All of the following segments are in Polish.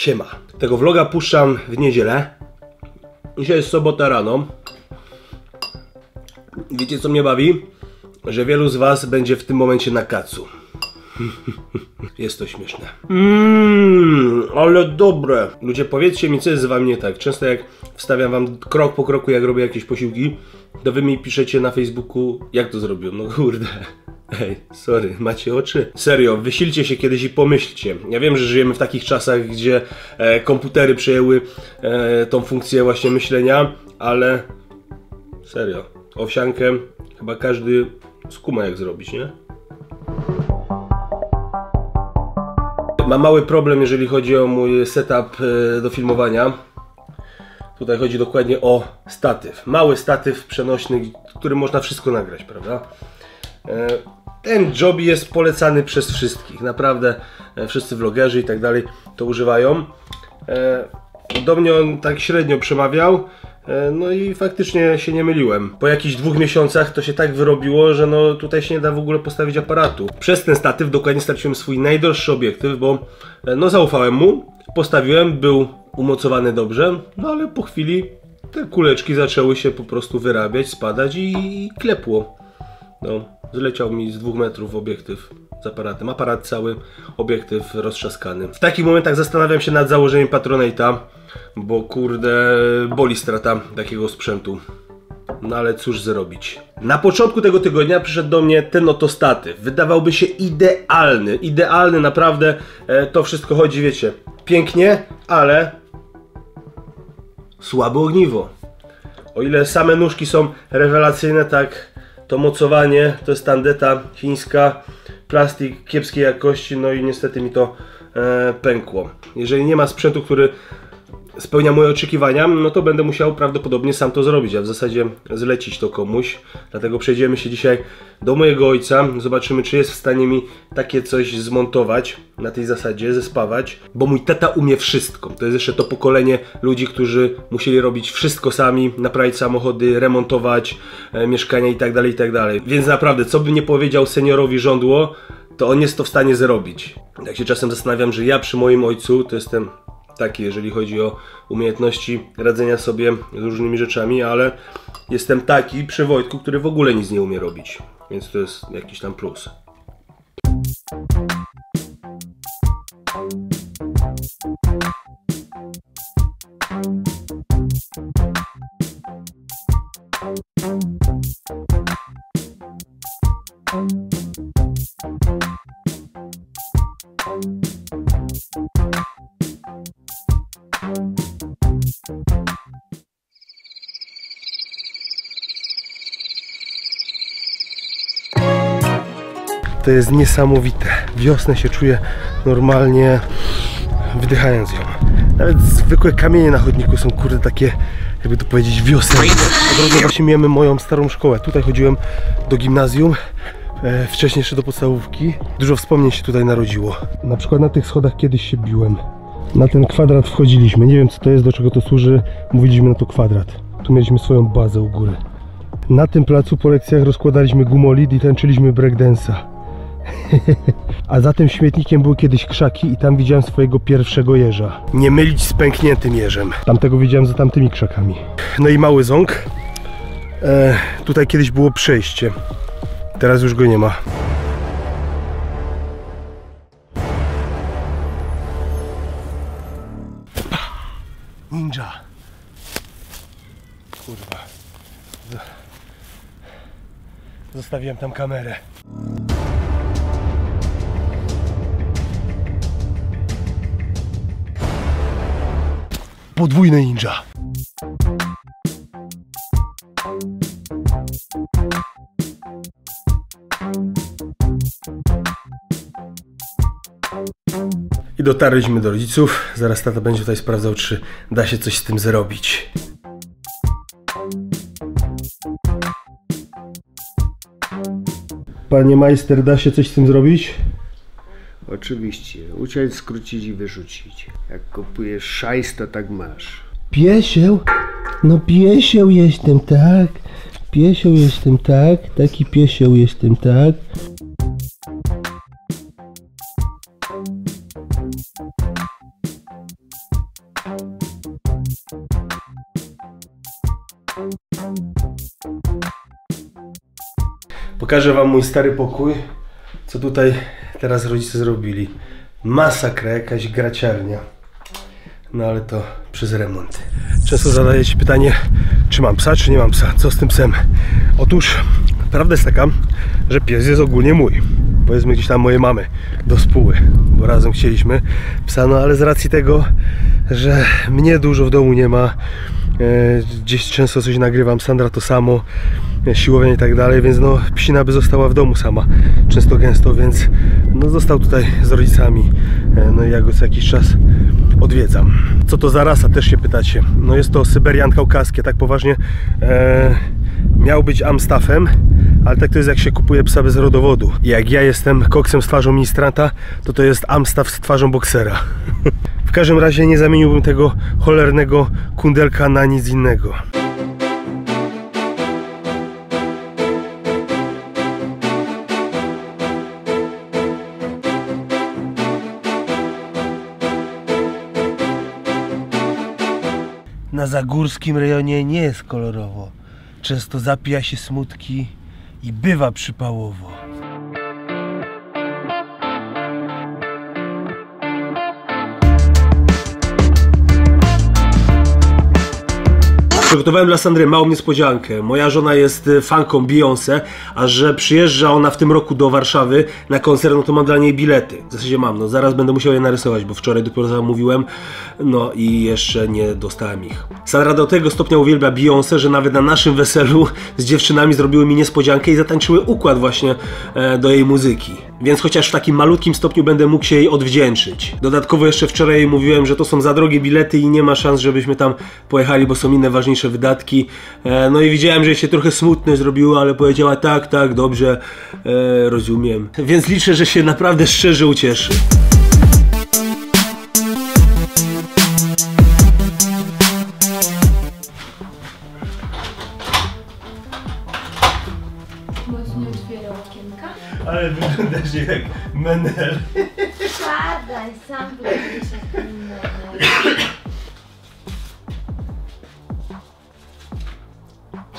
Siema. Tego vloga puszczam w niedzielę. Dzisiaj jest sobota rano. Wiecie co mnie bawi? Że wielu z was będzie w tym momencie na kacu. Jest to śmieszne. Mmm, ale dobre. Ludzie, powiedzcie mi, co jest z wami nie tak. Często jak wstawiam wam krok po kroku, jak robię jakieś posiłki, to wy mi piszecie na Facebooku, jak to zrobiłem. No kurde. Ej, sorry, macie oczy? Serio, wysilcie się kiedyś i pomyślcie. Ja wiem, że żyjemy w takich czasach, gdzie e, komputery przejęły e, tą funkcję właśnie myślenia, ale serio, owsiankę chyba każdy skuma jak zrobić, nie? Mam mały problem, jeżeli chodzi o mój setup e, do filmowania. Tutaj chodzi dokładnie o statyw. Mały statyw przenośny, którym można wszystko nagrać, prawda? Ten job jest polecany przez wszystkich. Naprawdę e, wszyscy vlogerzy i tak dalej to używają. E, Do mnie on tak średnio przemawiał. e, No i faktycznie się nie myliłem. Po jakichś dwóch miesiącach to się tak wyrobiło, że no tutaj się nie da w ogóle postawić aparatu. Przez ten statyw dokładnie straciłem swój najdroższy obiektyw, bo no zaufałem mu, postawiłem, był umocowany dobrze, no ale po chwili te kuleczki zaczęły się po prostu wyrabiać, spadać i klepło. No, zleciał mi z dwóch metrów obiektyw z aparatem. Aparat cały, obiektyw roztrzaskany. W takich momentach zastanawiam się nad założeniem Patronate'a, bo kurde, boli strata takiego sprzętu. No ale cóż zrobić. Na początku tego tygodnia przyszedł do mnie ten oto statyw. Wydawałby się idealny, idealny naprawdę. E, to wszystko chodzi, wiecie, pięknie, ale słabe ogniwo. O ile same nóżki są rewelacyjne, tak to mocowanie to jest tandeta chińska, plastik kiepskiej jakości, no i niestety mi to e, pękło. Jeżeli nie ma sprzętu, który spełnia moje oczekiwania, no to będę musiał prawdopodobnie sam to zrobić, a w zasadzie zlecić to komuś. Dlatego przejdziemy się dzisiaj do mojego ojca, zobaczymy czy jest w stanie mi takie coś zmontować na tej zasadzie, zespawać, bo mój tata umie wszystko. To jest jeszcze to pokolenie ludzi, którzy musieli robić wszystko sami, naprawić samochody, remontować e, mieszkania itd., itd. Więc naprawdę, co by nie powiedział seniorowi żądło, to on jest to w stanie zrobić. Tak się czasem zastanawiam, że ja przy moim ojcu to jestem taki, jeżeli chodzi o umiejętności radzenia sobie z różnymi rzeczami, ale jestem taki przy Wojtku, który w ogóle nic nie umie robić. Więc to jest jakiś tam plus. To jest niesamowite. Wiosnę się czuję normalnie wdychając ją. Nawet zwykłe kamienie na chodniku są kurde takie, jakby to powiedzieć, wiosenne. Po drodze właśnie mijamy moją starą szkołę. Tutaj chodziłem do gimnazjum, e, wcześniej jeszcze do podstawówki. Dużo wspomnień się tutaj narodziło. Na przykład na tych schodach kiedyś się biłem. Na ten kwadrat wchodziliśmy. Nie wiem co to jest, do czego to służy. Mówiliśmy na to kwadrat. Tu mieliśmy swoją bazę u góry. Na tym placu po lekcjach rozkładaliśmy gumolit i tańczyliśmy breakdance'a. A za tym śmietnikiem były kiedyś krzaki i tam widziałem swojego pierwszego jeża. Nie mylić z pękniętym jeżem. Tamtego widziałem za tamtymi krzakami. No i mały ząg. E, tutaj kiedyś było przejście. Teraz już go nie ma. Ninja. Kurwa. Zostawiłem tam kamerę. Podwójne ninja. I dotarliśmy do rodziców. Zaraz tata będzie tutaj sprawdzał, czy da się coś z tym zrobić. Panie majster, da się coś z tym zrobić? Oczywiście. Uciąć, skrócić i wyrzucić. Jak kupujesz szajs, to tak masz. Piesieł? No piesieł jestem, tak? Piesieł jestem, tak? Taki piesieł jestem, tak? Pokażę wam mój stary pokój, co tutaj teraz rodzice zrobili. Masakra, jakaś graciarnia. No ale to przez remont. Często zadajecie pytanie, czy mam psa, czy nie mam psa. Co z tym psem? Otóż prawda jest taka, że pies jest ogólnie mój. Powiedzmy gdzieś tam mojej mamy do spóły, bo razem chcieliśmy psa, no ale z racji tego, że mnie dużo w domu nie ma, gdzieś często coś nagrywam, Sandra to samo, e, siłownia i tak dalej, więc no psina by została w domu sama, często gęsto, więc no został tutaj z rodzicami, e, no i ja go co jakiś czas odwiedzam. Co to za rasa, też się pytacie. No jest to Syberian kaukaskie, tak poważnie e, miał być Amstaffem, ale tak to jest jak się kupuje psa bez rodowodu. Jak ja jestem koksem z twarzą ministranta, to to jest Amstaff z twarzą boksera. w każdym razie nie zamieniłbym tego cholernego kundelka na nic innego. Na zagórskim rejonie nie jest kolorowo. Często zapija się smutki i bywa przypałowo. Przygotowałem dla Sandry małą niespodziankę. Moja żona jest y, fanką Beyoncé, a że przyjeżdża ona w tym roku do Warszawy na koncert, no to mam dla niej bilety. W zasadzie mam, no zaraz będę musiał je narysować, bo wczoraj dopiero zamówiłem, no i jeszcze nie dostałem ich. Sandra do tego stopnia uwielbia Beyoncé, że nawet na naszym weselu z dziewczynami zrobiły mi niespodziankę i zatańczyły układ właśnie e, do jej muzyki. Więc chociaż w takim malutkim stopniu będę mógł się jej odwdzięczyć. Dodatkowo jeszcze wczoraj mówiłem, że to są za drogie bilety i nie ma szans, żebyśmy tam pojechali, bo są inne ważniejsze wydatki. E, no i widziałem, że się trochę smutne zrobiło, ale powiedziała tak, tak, dobrze, e, rozumiem. Więc liczę, że się naprawdę szczerze ucieszy. Mocno otwiera okienka. Ale wyglądasz jak menel. Siadaj, sam będziesz jak menel.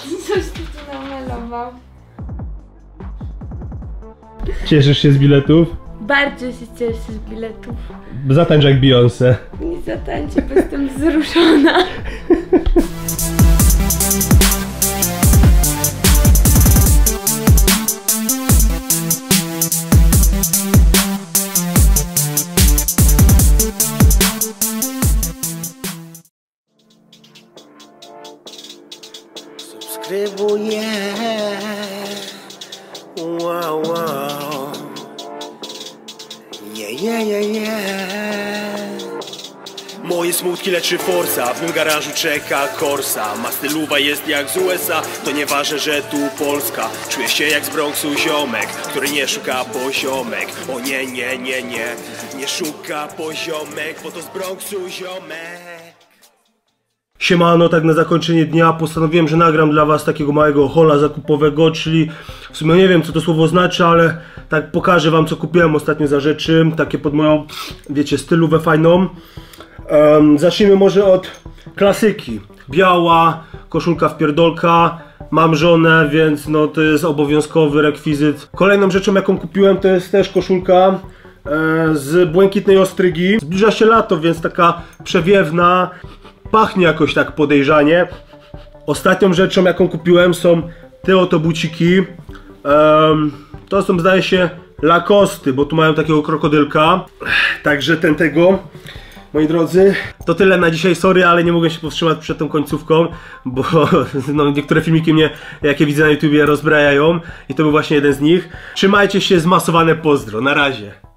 Coś ty tu namalował. Cieszysz się z biletów? Bardzo się cieszę z biletów. Zatańcz jak Beyoncé. Nie zatańczę, bo jestem wzruszona. nie. Moje smutki leczy forsa, w mym garażu czeka Corsa Ma styluwa jest jak z USA, to nieważne, że tu Polska. Czuję się jak z Bronxu ziomek, który nie szuka poziomek. O nie, nie, nie, nie, nie szuka poziomek, bo to z Bronxu ziomek Siemano, tak na zakończenie dnia postanowiłem, że nagram dla was takiego małego hola zakupowego, czyli w sumie nie wiem co to słowo znaczy, ale tak pokażę wam co kupiłem ostatnio za rzeczy, takie pod moją, wiecie, stylówę fajną. Em, zacznijmy może od klasyki. Biała, koszulka w pierdolka, mam żonę, więc no to jest obowiązkowy rekwizyt. Kolejną rzeczą jaką kupiłem to jest też koszulka e, z błękitnej ostrygi. Zbliża się lato, więc taka przewiewna, pachnie jakoś tak podejrzanie. Ostatnią rzeczą jaką kupiłem są te oto buciki. Em, to są zdaje się Lakosty, bo tu mają takiego krokodylka. Także ten tego. Moi drodzy, to tyle na dzisiaj, sorry, ale nie mogę się powstrzymać przed tą końcówką, bo no, niektóre filmiki mnie, jakie widzę na YouTubie, rozbrajają i to był właśnie jeden z nich. Trzymajcie się, zmasowane pozdro, na razie.